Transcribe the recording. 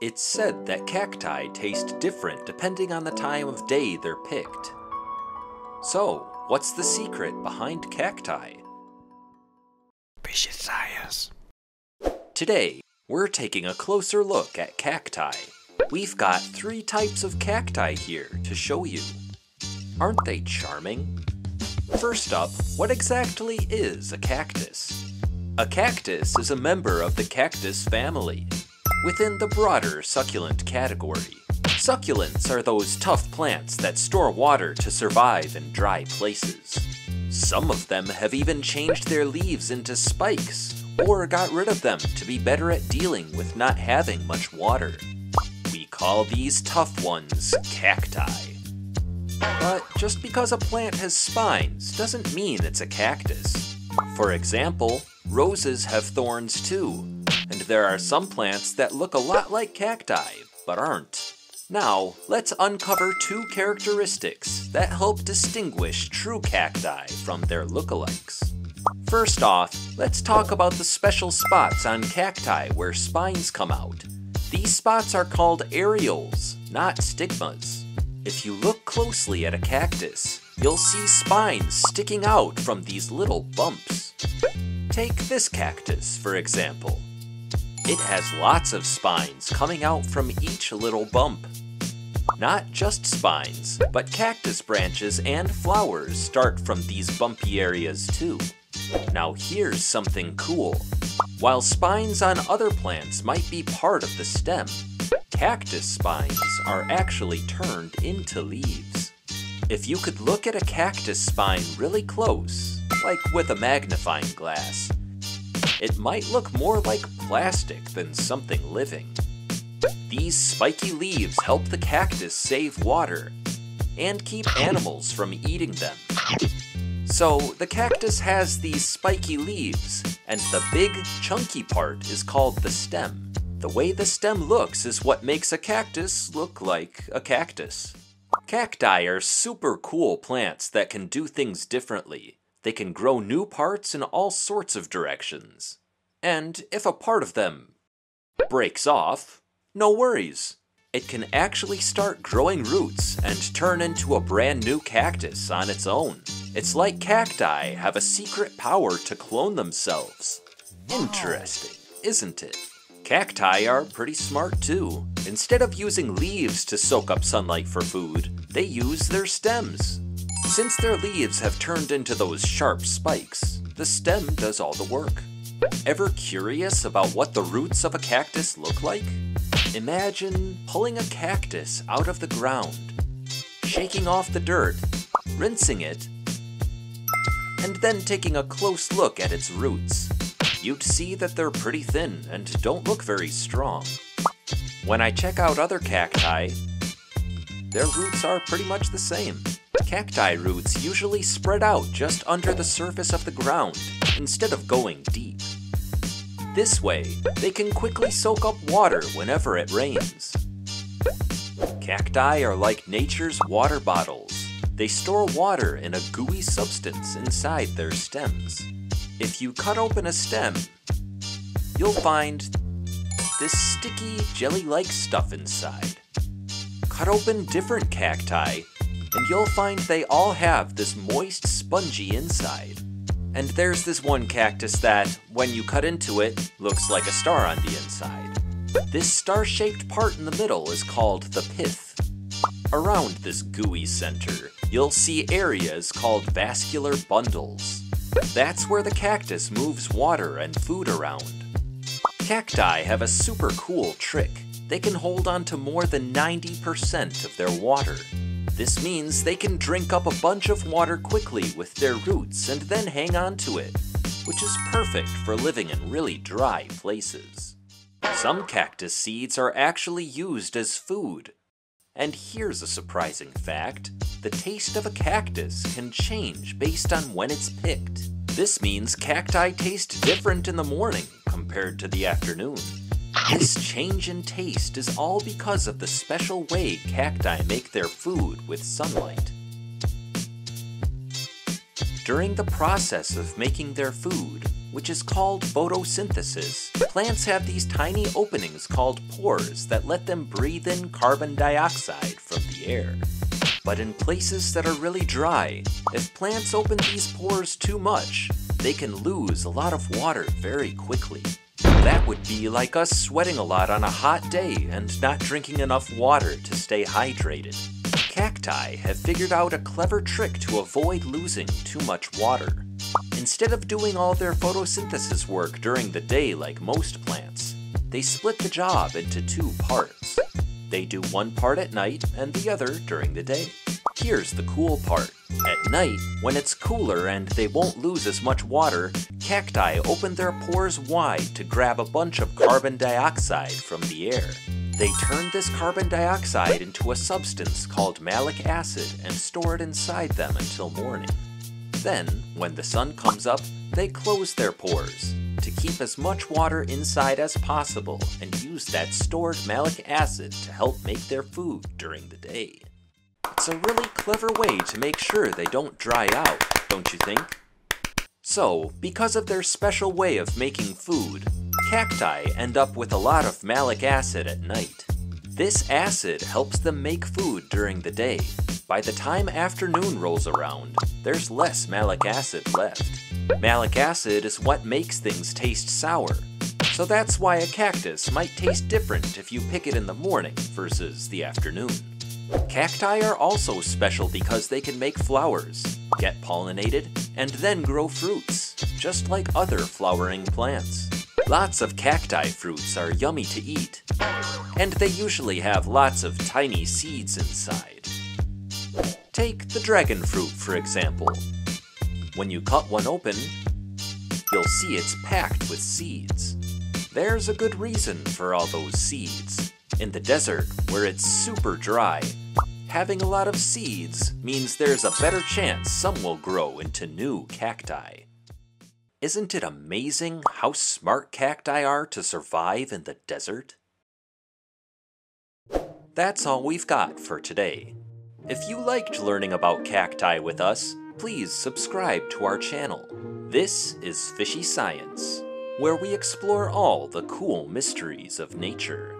It's said that cacti taste different depending on the time of day they're picked. So, what's the secret behind cacti? Science. Today, we're taking a closer look at cacti. We've got three types of cacti here to show you. Aren't they charming? First up, what exactly is a cactus? A cactus is a member of the cactus family, within the broader succulent category. Succulents are those tough plants that store water to survive in dry places. Some of them have even changed their leaves into spikes, or got rid of them to be better at dealing with not having much water. We call these tough ones cacti. But just because a plant has spines doesn't mean it's a cactus. For example, roses have thorns too, and there are some plants that look a lot like cacti, but aren't. Now, let's uncover two characteristics that help distinguish true cacti from their lookalikes. First off, let's talk about the special spots on cacti where spines come out. These spots are called areoles, not stigmas. If you look closely at a cactus, you'll see spines sticking out from these little bumps. Take this cactus, for example. It has lots of spines coming out from each little bump. Not just spines, but cactus branches and flowers start from these bumpy areas too. Now here's something cool. While spines on other plants might be part of the stem, cactus spines are actually turned into leaves. If you could look at a cactus spine really close, like with a magnifying glass, it might look more like plastic than something living. These spiky leaves help the cactus save water and keep animals from eating them. So the cactus has these spiky leaves, and the big, chunky part is called the stem. The way the stem looks is what makes a cactus look like a cactus. Cacti are super cool plants that can do things differently. They can grow new parts in all sorts of directions. And if a part of them breaks off, no worries. It can actually start growing roots and turn into a brand new cactus on its own. It's like cacti have a secret power to clone themselves. Interesting, isn't it? Cacti are pretty smart too. Instead of using leaves to soak up sunlight for food, they use their stems. Since their leaves have turned into those sharp spikes, the stem does all the work. Ever curious about what the roots of a cactus look like? Imagine pulling a cactus out of the ground, shaking off the dirt, rinsing it, and then taking a close look at its roots. You'd see that they're pretty thin and don't look very strong. When I check out other cacti, their roots are pretty much the same. Cacti roots usually spread out just under the surface of the ground instead of going deep. This way, they can quickly soak up water whenever it rains. Cacti are like nature's water bottles. They store water in a gooey substance inside their stems. If you cut open a stem, you'll find this sticky, jelly-like stuff inside. Cut open different cacti, and you'll find they all have this moist, spongy inside. And there's this one cactus that, when you cut into it, looks like a star on the inside. This star-shaped part in the middle is called the pith. Around this gooey center, you'll see areas called vascular bundles. That's where the cactus moves water and food around. Cacti have a super cool trick. They can hold on to more than 90% of their water. This means they can drink up a bunch of water quickly with their roots and then hang on to it, which is perfect for living in really dry places. Some cactus seeds are actually used as food. And here's a surprising fact. The taste of a cactus can change based on when it's picked. This means cacti taste different in the morning compared to the afternoon. This change in taste is all because of the special way cacti make their food with sunlight. During the process of making their food, which is called photosynthesis. Plants have these tiny openings called pores that let them breathe in carbon dioxide from the air. But in places that are really dry, if plants open these pores too much, they can lose a lot of water very quickly. That would be like us sweating a lot on a hot day and not drinking enough water to stay hydrated. Cacti have figured out a clever trick to avoid losing too much water. Instead of doing all their photosynthesis work during the day like most plants, they split the job into two parts. They do one part at night and the other during the day. Here's the cool part. At night, when it's cooler and they won't lose as much water, cacti open their pores wide to grab a bunch of carbon dioxide from the air. They turn this carbon dioxide into a substance called malic acid and store it inside them until morning. Then, when the sun comes up, they close their pores to keep as much water inside as possible and use that stored malic acid to help make their food during the day. It's a really clever way to make sure they don't dry out, don't you think? So, because of their special way of making food, Cacti end up with a lot of malic acid at night. This acid helps them make food during the day. By the time afternoon rolls around, there's less malic acid left. Malic acid is what makes things taste sour, so that's why a cactus might taste different if you pick it in the morning versus the afternoon. Cacti are also special because they can make flowers, get pollinated, and then grow fruits, just like other flowering plants. Lots of cacti fruits are yummy to eat, and they usually have lots of tiny seeds inside. Take the dragon fruit, for example. When you cut one open, you'll see it's packed with seeds. There's a good reason for all those seeds. In the desert, where it's super dry, having a lot of seeds means there's a better chance some will grow into new cacti. Isn't it amazing how smart cacti are to survive in the desert? That's all we've got for today. If you liked learning about cacti with us, please subscribe to our channel. This is Fishy Science, where we explore all the cool mysteries of nature.